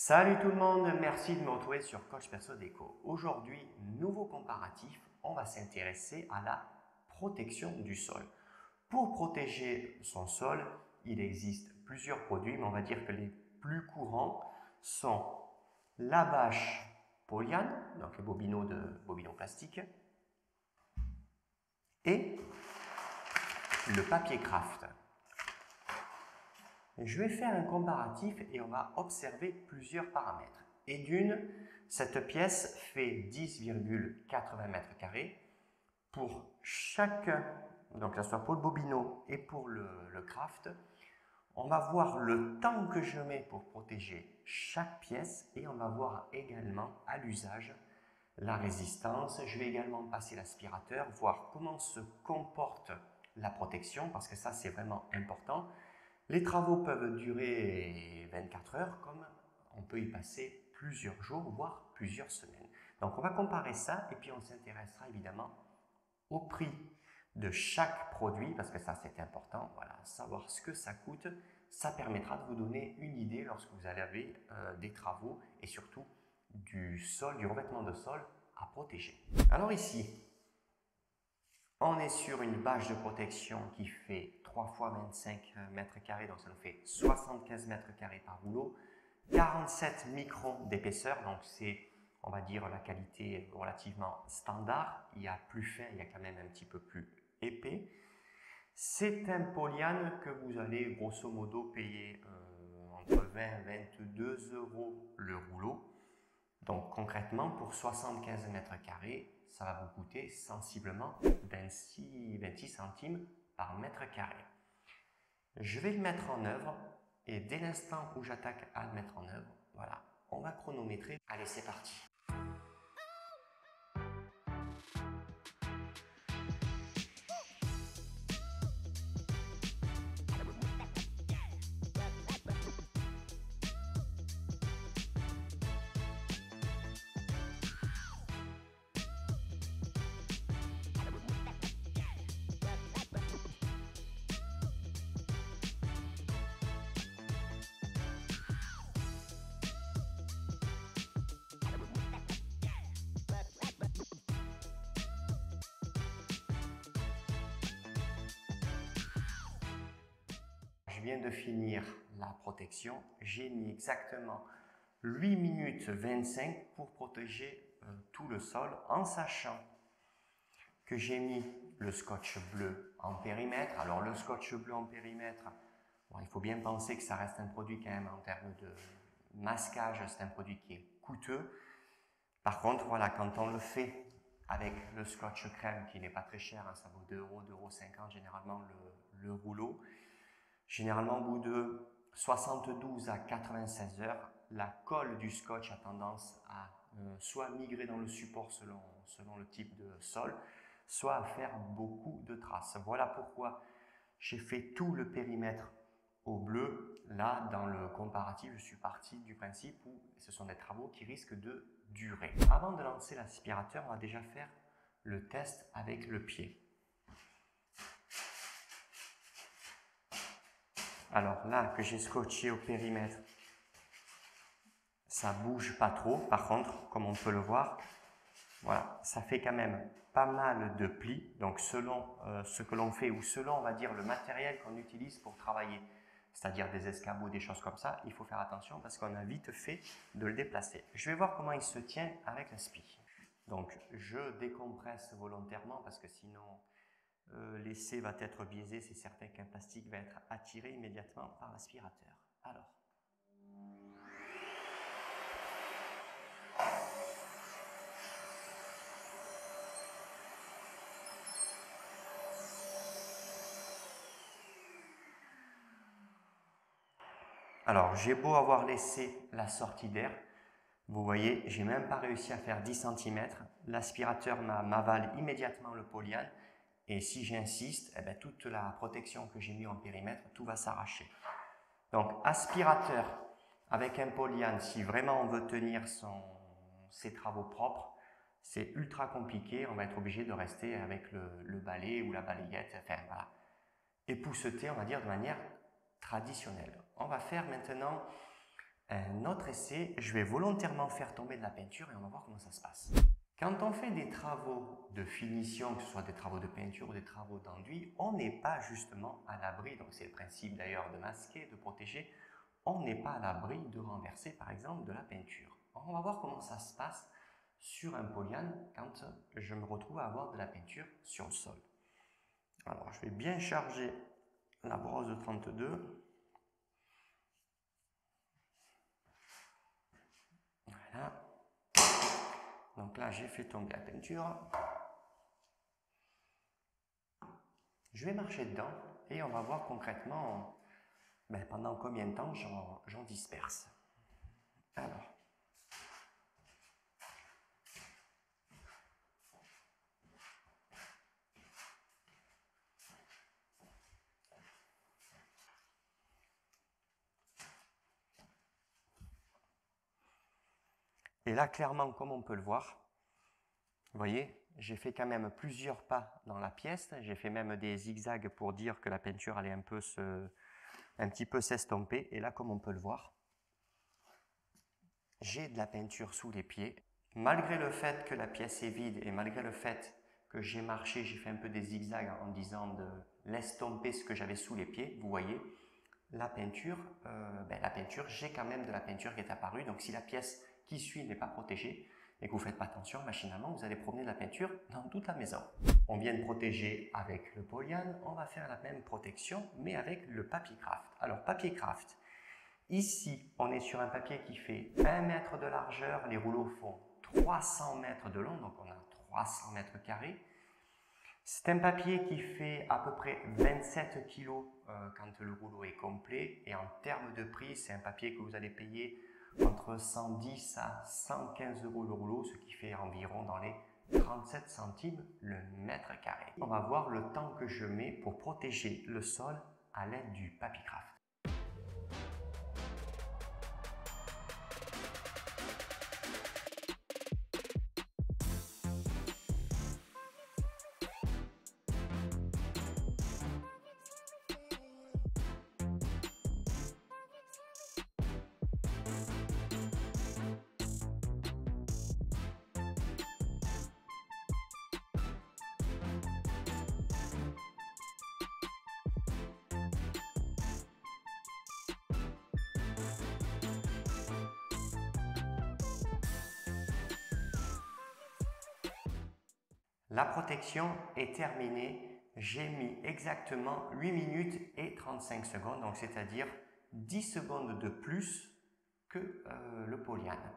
Salut tout le monde, merci de me retrouver sur Coach Perso Déco. Aujourd'hui, nouveau comparatif, on va s'intéresser à la protection du sol. Pour protéger son sol, il existe plusieurs produits, mais on va dire que les plus courants sont la bâche polyane, donc les bobino de bobino plastique, et le papier craft. Je vais faire un comparatif et on va observer plusieurs paramètres. Et d'une, cette pièce fait 10,80 mètres carrés. Pour chaque, donc que ce soit pour le bobino et pour le craft, on va voir le temps que je mets pour protéger chaque pièce et on va voir également à l'usage la résistance. Je vais également passer l'aspirateur, voir comment se comporte la protection parce que ça c'est vraiment important. Les travaux peuvent durer 24 heures, comme on peut y passer plusieurs jours, voire plusieurs semaines. Donc on va comparer ça et puis on s'intéressera évidemment au prix de chaque produit, parce que ça c'est important, voilà, savoir ce que ça coûte, ça permettra de vous donner une idée lorsque vous allez avoir euh, des travaux et surtout du sol, du revêtement de sol à protéger. Alors ici, on est sur une bâche de protection qui fait 3 fois 25 mètres carrés, donc ça nous fait 75 mètres carrés par rouleau, 47 microns d'épaisseur, donc c'est, on va dire, la qualité relativement standard. Il y a plus fin, il y a quand même un petit peu plus épais. C'est un polyane que vous allez grosso modo payer euh, entre 20 et 22 euros le rouleau. Donc concrètement, pour 75 mètres carrés, ça va vous coûter sensiblement 26, 26 centimes par mètre carré. Je vais le mettre en œuvre et dès l'instant où j'attaque à le mettre en œuvre, voilà, on va chronométrer. Allez, c'est parti. Je viens de finir la protection. J'ai mis exactement 8 minutes 25 pour protéger euh, tout le sol en sachant que j'ai mis le scotch bleu en périmètre. Alors le scotch bleu en périmètre, il faut bien penser que ça reste un produit quand même en termes de masquage, c'est un produit qui est coûteux. Par contre, voilà, quand on le fait avec le scotch crème qui n'est pas très cher, hein, ça vaut 2 euros, 2,50 euros généralement le, le rouleau, Généralement, au bout de 72 à 96 heures, la colle du scotch a tendance à euh, soit migrer dans le support selon, selon le type de sol, soit à faire beaucoup de traces. Voilà pourquoi j'ai fait tout le périmètre au bleu. Là, dans le comparatif, je suis parti du principe où ce sont des travaux qui risquent de durer. Avant de lancer l'aspirateur, on va déjà faire le test avec le pied. Alors là, que j'ai scotché au périmètre, ça bouge pas trop. Par contre, comme on peut le voir, voilà, ça fait quand même pas mal de plis. Donc selon euh, ce que l'on fait ou selon, on va dire, le matériel qu'on utilise pour travailler, c'est-à-dire des escabeaux, des choses comme ça, il faut faire attention parce qu'on a vite fait de le déplacer. Je vais voir comment il se tient avec la spie. Donc je décompresse volontairement parce que sinon euh, l'essai va être biaisé, c'est certain qu'un plastique va être attiré immédiatement par l'aspirateur. Alors. Alors, j'ai beau avoir laissé la sortie d'air, vous voyez, j'ai même pas réussi à faire 10 cm. L'aspirateur m'avale immédiatement le polyane et si j'insiste, eh ben, toute la protection que j'ai mis en périmètre, tout va s'arracher. Donc, aspirateur avec un polyane, si vraiment on veut tenir ses travaux propres, c'est ultra compliqué. On va être obligé de rester avec le, le balai ou la balayette, enfin voilà, épousseter, on va dire, de manière traditionnelle. On va faire maintenant un autre essai. Je vais volontairement faire tomber de la peinture et on va voir comment ça se passe. Quand on fait des travaux de finition, que ce soit des travaux de peinture ou des travaux d'enduit, on n'est pas justement à l'abri, donc c'est le principe d'ailleurs de masquer, de protéger, on n'est pas à l'abri de renverser par exemple de la peinture. on va voir comment ça se passe sur un polyane quand je me retrouve à avoir de la peinture sur le sol. Alors je vais bien charger la brosse de 32. Voilà. Donc là, j'ai fait tomber la peinture. Je vais marcher dedans et on va voir concrètement ben, pendant combien de temps j'en disperse. Alors. Et là, clairement, comme on peut le voir, vous voyez, j'ai fait quand même plusieurs pas dans la pièce. J'ai fait même des zigzags pour dire que la peinture allait un, peu un petit peu s'estomper. Et là, comme on peut le voir, j'ai de la peinture sous les pieds. Malgré le fait que la pièce est vide et malgré le fait que j'ai marché, j'ai fait un peu des zigzags en disant de l'estomper ce que j'avais sous les pieds, vous voyez, la peinture, euh, ben, la peinture, j'ai quand même de la peinture qui est apparue. Donc si la pièce qui suit n'est pas protégé et que vous faites pas attention, machinalement, vous allez promener la peinture dans toute la maison. On vient de protéger avec le polyane, on va faire la même protection, mais avec le papier craft. Alors, papier craft, ici, on est sur un papier qui fait 1 mètre de largeur, les rouleaux font 300 mètres de long, donc on a 300 mètres carrés. C'est un papier qui fait à peu près 27 kg euh, quand le rouleau est complet. Et en termes de prix, c'est un papier que vous allez payer entre 110 à 115 euros le rouleau, ce qui fait environ dans les 37 centimes le mètre carré. On va voir le temps que je mets pour protéger le sol à l'aide du papier La protection est terminée. J'ai mis exactement 8 minutes et 35 secondes, donc c'est-à-dire 10 secondes de plus que euh, le polyane.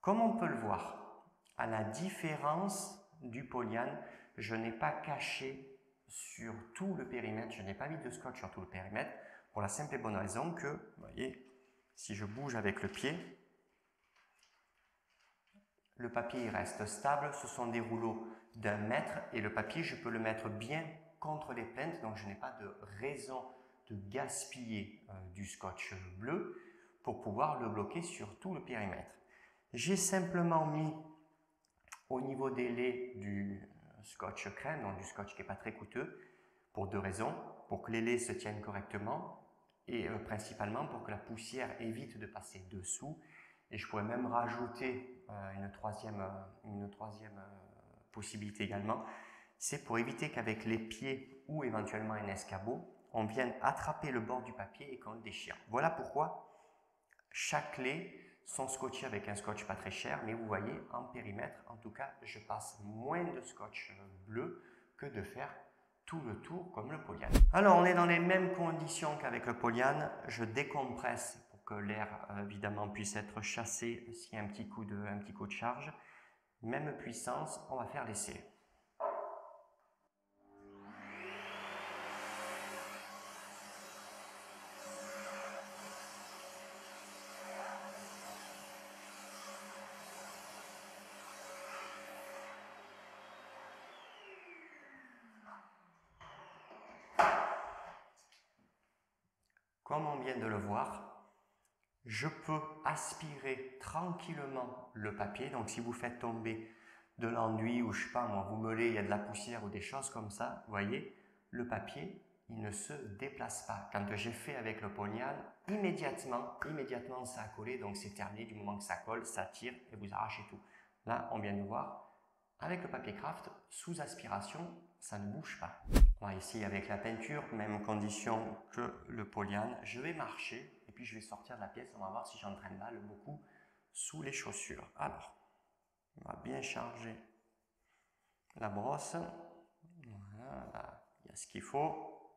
Comme on peut le voir, à la différence du polyane, je n'ai pas caché sur tout le périmètre, je n'ai pas mis de scotch sur tout le périmètre, pour la simple et bonne raison que, vous voyez, si je bouge avec le pied, le papier reste stable, ce sont des rouleaux d'un mètre et le papier, je peux le mettre bien contre les plaintes, donc je n'ai pas de raison de gaspiller euh, du scotch bleu pour pouvoir le bloquer sur tout le périmètre. J'ai simplement mis au niveau des laits du euh, scotch crème, donc du scotch qui n'est pas très coûteux, pour deux raisons. Pour que les laits se tiennent correctement et euh, principalement pour que la poussière évite de passer dessous et je pourrais même rajouter euh, une troisième, euh, une troisième euh, possibilité également. C'est pour éviter qu'avec les pieds ou éventuellement un escabeau, on vienne attraper le bord du papier et qu'on le déchire. Voilà pourquoi chaque clé sont scotchés avec un scotch pas très cher, mais vous voyez, en périmètre, en tout cas, je passe moins de scotch bleu que de faire tout le tour comme le polyane. Alors, on est dans les mêmes conditions qu'avec le polyane. Je décompresse l'air évidemment puisse être chassé s'il y a un petit coup de, un petit coup de charge. Même puissance, on va faire l'essai. Comme on vient de le voir, je peux aspirer tranquillement le papier. Donc si vous faites tomber de l'enduit ou je sais pas moi, vous meulez, il y a de la poussière ou des choses comme ça, vous voyez, le papier il ne se déplace pas. Quand j'ai fait avec le polyane, immédiatement, immédiatement ça a collé, donc c'est terminé. Du moment que ça colle, ça tire et vous arrachez tout. Là, on vient de voir, avec le papier craft, sous aspiration, ça ne bouge pas. ici, avec la peinture, même condition que le polyane, je vais marcher puis je vais sortir de la pièce. On va voir si j'entraîne mal beaucoup sous les chaussures. Alors, on va bien charger la brosse. Voilà, il y a ce qu'il faut.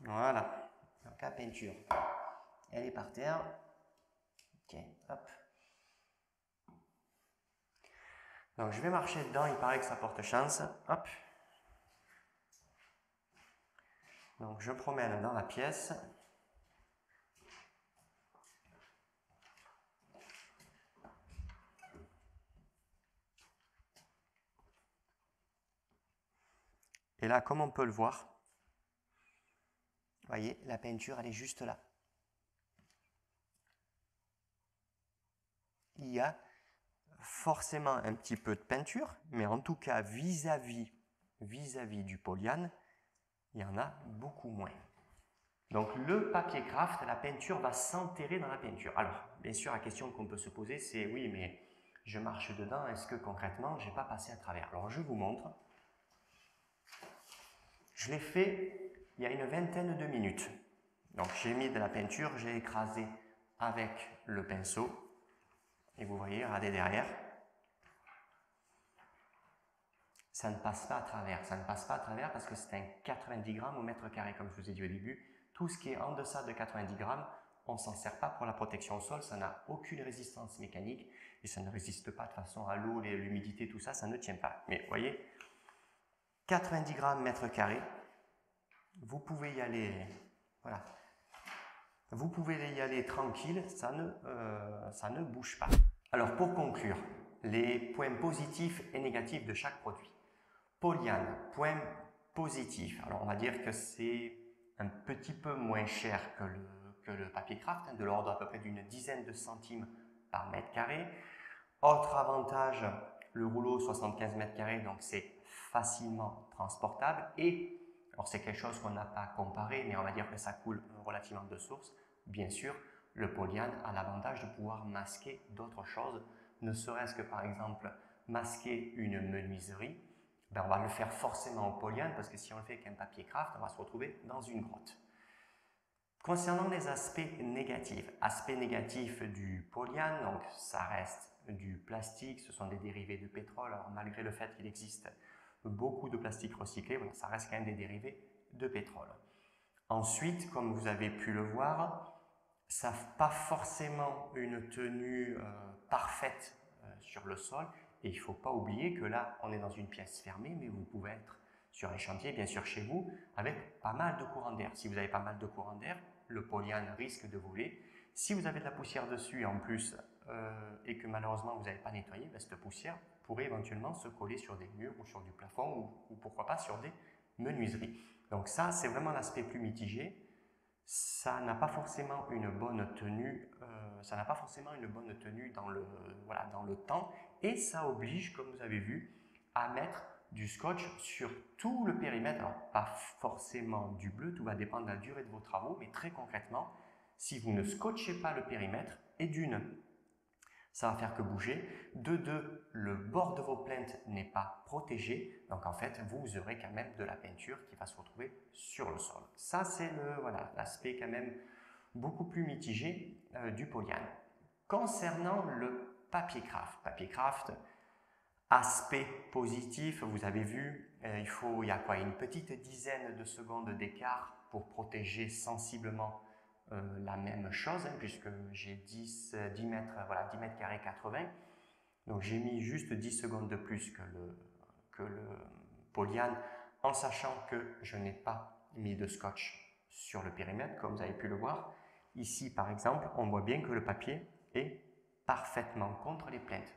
Voilà. Donc la peinture, elle est par terre. Ok, hop. Donc je vais marcher dedans, il paraît que ça porte chance. Hop. Donc je promène dans la pièce. Et là, comme on peut le voir, voyez, la peinture, elle est juste là. Il y a forcément un petit peu de peinture, mais en tout cas, vis-à-vis vis-à-vis du polyane, il y en a beaucoup moins. Donc le papier craft, la peinture va s'enterrer dans la peinture. Alors, bien sûr, la question qu'on peut se poser, c'est oui, mais je marche dedans, est-ce que concrètement, je n'ai pas passé à travers? Alors, je vous montre. Je l'ai fait il y a une vingtaine de minutes. Donc j'ai mis de la peinture, j'ai écrasé avec le pinceau. Et vous voyez, regardez derrière. Ça ne passe pas à travers. Ça ne passe pas à travers parce que c'est un 90 grammes au mètre carré, comme je vous ai dit au début. Tout ce qui est en deçà de 90 grammes, on ne s'en sert pas pour la protection au sol. Ça n'a aucune résistance mécanique et ça ne résiste pas de façon à l'eau, l'humidité, tout ça, ça ne tient pas. Mais vous voyez, 90 grammes mètre carré, vous pouvez y aller, voilà. Vous pouvez y aller tranquille, ça ne, euh, ça ne bouge pas. Alors pour conclure, les points positifs et négatifs de chaque produit. Polyane, point positif. Alors on va dire que c'est un petit peu moins cher que le, que le papier craft, hein, de l'ordre à peu près d'une dizaine de centimes par mètre carré. Autre avantage, le rouleau 75 mètres carrés, donc c'est facilement transportable et alors c'est quelque chose qu'on n'a pas comparé, mais on va dire que ça coule relativement de source. Bien sûr, le polyane a l'avantage de pouvoir masquer d'autres choses, ne serait-ce que par exemple masquer une menuiserie, ben on va le faire forcément au polyane parce que si on le fait avec un papier craft, on va se retrouver dans une grotte. Concernant les aspects négatifs, aspect négatif du polyane, donc ça reste du plastique, ce sont des dérivés de pétrole, alors malgré le fait qu'il existe beaucoup de plastique recyclé, ça reste quand même des dérivés de pétrole. Ensuite, comme vous avez pu le voir, ça n'a pas forcément une tenue euh, parfaite euh, sur le sol. Et il ne faut pas oublier que là, on est dans une pièce fermée, mais vous pouvez être sur les chantiers, bien sûr chez vous, avec pas mal de courant d'air. Si vous avez pas mal de courant d'air, le polyane risque de voler. Si vous avez de la poussière dessus en plus euh, et que malheureusement vous n'avez pas nettoyé, ben, cette poussière pourrait éventuellement se coller sur des murs ou sur du plafond ou, pourquoi pas sur des menuiseries. Donc ça, c'est vraiment l'aspect plus mitigé. Ça n'a pas forcément une bonne tenue, euh, ça n'a pas forcément une bonne tenue dans le, voilà, dans le temps et ça oblige, comme vous avez vu, à mettre du scotch sur tout le périmètre. Alors, pas forcément du bleu, tout va dépendre de la durée de vos travaux, mais très concrètement, si vous ne scotchez pas le périmètre, et d'une, ça va faire que bouger. De deux, le bord de vos plaintes n'est pas protégé. Donc en fait, vous aurez quand même de la peinture qui va se retrouver sur le sol. Ça, c'est voilà, l'aspect quand même beaucoup plus mitigé euh, du polyane. Concernant le papier craft, papier craft, aspect positif, vous avez vu, euh, il faut, il y a quoi, une petite dizaine de secondes d'écart pour protéger sensiblement la même chose, puisque j'ai 10, 10, mètres, voilà, 10 mètres carrés 80. Donc j'ai mis juste 10 secondes de plus que le, que le polyane, en sachant que je n'ai pas mis de scotch sur le périmètre, comme vous avez pu le voir. Ici, par exemple, on voit bien que le papier est parfaitement contre les plaintes.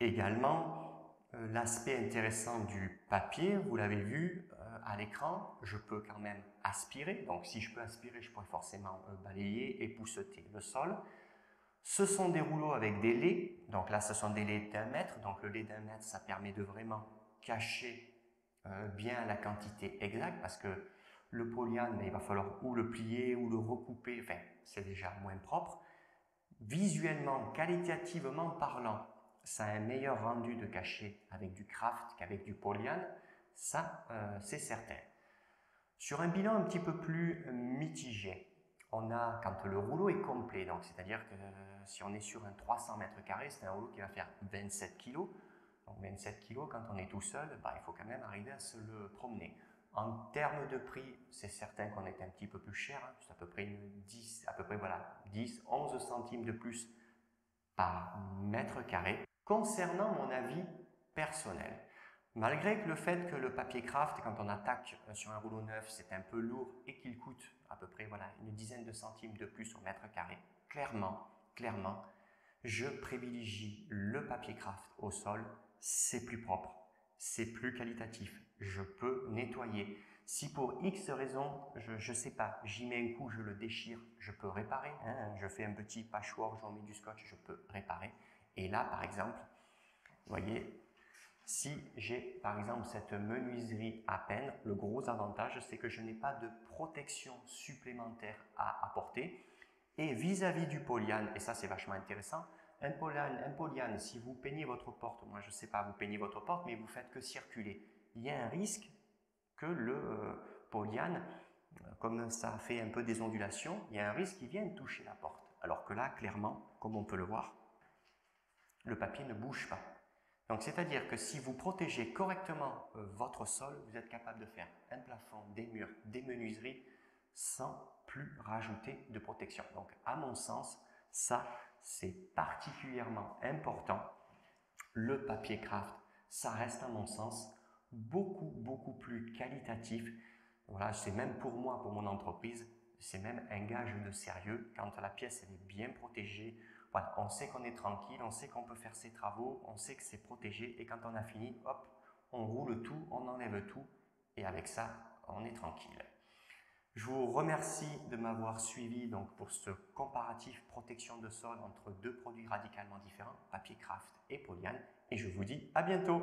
Également, euh, l'aspect intéressant du papier, vous l'avez vu, à l'écran, je peux quand même aspirer. Donc si je peux aspirer, je pourrais forcément euh, balayer et pousseter le sol. Ce sont des rouleaux avec des laits. Donc là, ce sont des laits d'un mètre. Donc le lait d'un mètre, ça permet de vraiment cacher euh, bien la quantité exacte parce que le polyane, ben, il va falloir ou le plier ou le recouper, enfin, c'est déjà moins propre. Visuellement, qualitativement parlant, ça a un meilleur rendu de cachet avec du craft qu'avec du polyane, ça euh, c'est certain. Sur un bilan un petit peu plus mitigé, on a quand le rouleau est complet, donc c'est-à-dire que euh, si on est sur un 300 mètres carrés, c'est un rouleau qui va faire 27 kg. Donc 27 kg, quand on est tout seul, bah, il faut quand même arriver à se le promener. En termes de prix, c'est certain qu'on est un petit peu plus cher, hein, c'est à peu près 10, à peu près voilà, 10, 11 centimes de plus par mètre carré. Concernant mon avis personnel, malgré le fait que le papier craft, quand on attaque euh, sur un rouleau neuf, c'est un peu lourd et qu'il coûte à peu près voilà, une dizaine de centimes de plus au mètre carré, clairement, clairement, je privilégie le papier craft au sol, c'est plus propre, c'est plus qualitatif, je peux nettoyer. Si pour X raison, je ne sais pas, j'y mets un coup, je le déchire, je peux réparer. Hein. je fais un petit patchwork, j'en mets du scotch, je peux réparer. Et là, par exemple, vous voyez, si j'ai par exemple cette menuiserie à peine, le gros avantage, c'est que je n'ai pas de protection supplémentaire à apporter. Et vis-à-vis du polyane, et ça c'est vachement intéressant, un polyane, si vous peignez votre porte, moi je ne sais pas, vous peignez votre porte, mais vous faites que circuler, il y a un risque que le euh, polyane, comme ça fait un peu des ondulations, il y a un risque qu'il vienne toucher la porte. Alors que là, clairement, comme on peut le voir, le papier ne bouge pas. Donc c'est-à-dire que si vous protégez correctement euh, votre sol, vous êtes capable de faire un plafond, des murs, des menuiseries sans plus rajouter de protection. Donc à mon sens, ça c'est particulièrement important. Le papier craft, ça reste à mon sens beaucoup beaucoup plus qualitatif. Voilà, c'est même pour moi, pour mon entreprise, c'est même un gage de sérieux quand la pièce elle est bien protégée, on sait qu'on est tranquille, on sait qu'on peut faire ses travaux, on sait que c'est protégé et quand on a fini, hop, on roule tout, on enlève tout et avec ça, on est tranquille. Je vous remercie de m'avoir suivi donc pour ce comparatif protection de sol entre deux produits radicalement différents, papier craft et polyane et je vous dis à bientôt